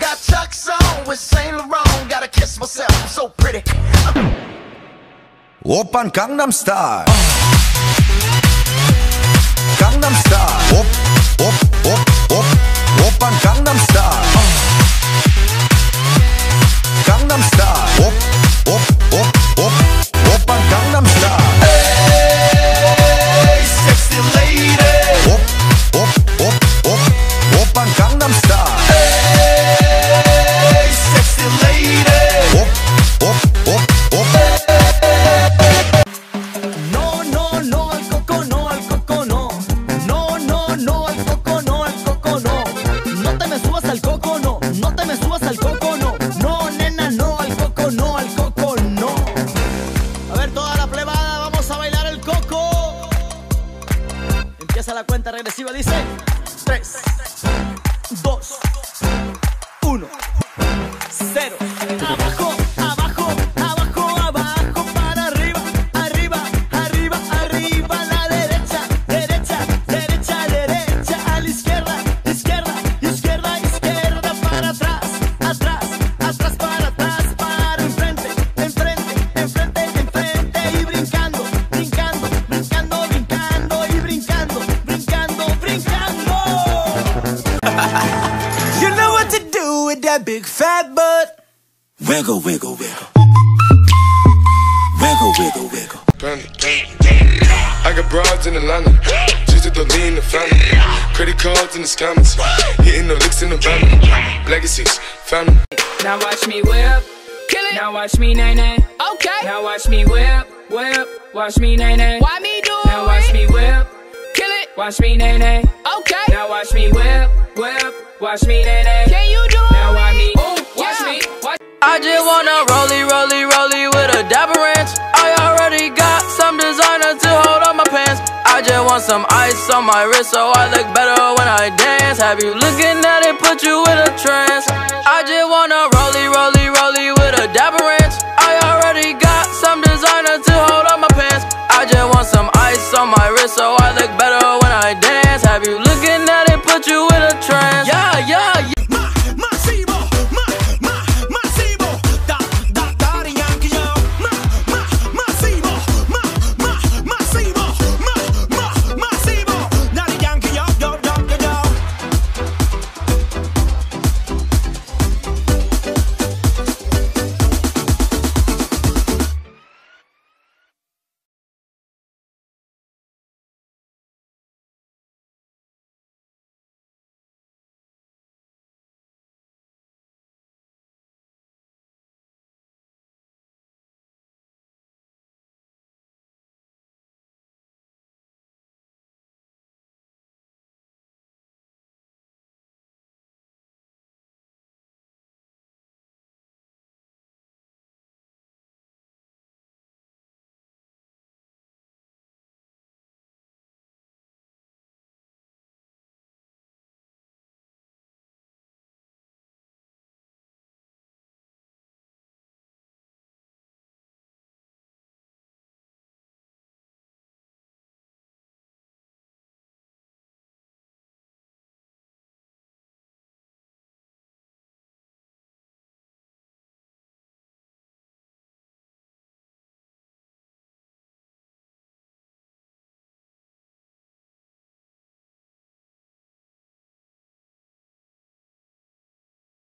Got Chuck's on with Saint Laurent. Gotta kiss myself, I'm so pretty. 오빤 강남스타일 강남스타일 la cuenta regresiva, dice 3, that big fat butt. wiggle wiggle wiggle wiggle wiggle wiggle I got broads in Atlanta, just to lean the family. Credit cards in the scammers, hitting the licks in the van. Legacies, family. Now watch me whip. Kill it. Now watch me nay nay. Okay. Now watch me whip, whip. Watch me nay nay. Why me do Now watch me whip. Kill it. Watch me nay nay. Okay. Now watch me whip, whip. Watch me nay nay. Can you do Now I just wanna rollie, rollie, rollie with a dapper ranch. I already got some designer to hold on my pants. I just want some ice on my wrist so I look better when I dance. Have you looking at it, put you in a trance. I just wanna rollie, rollie, rollie with a dapper ranch. I already got some designer to hold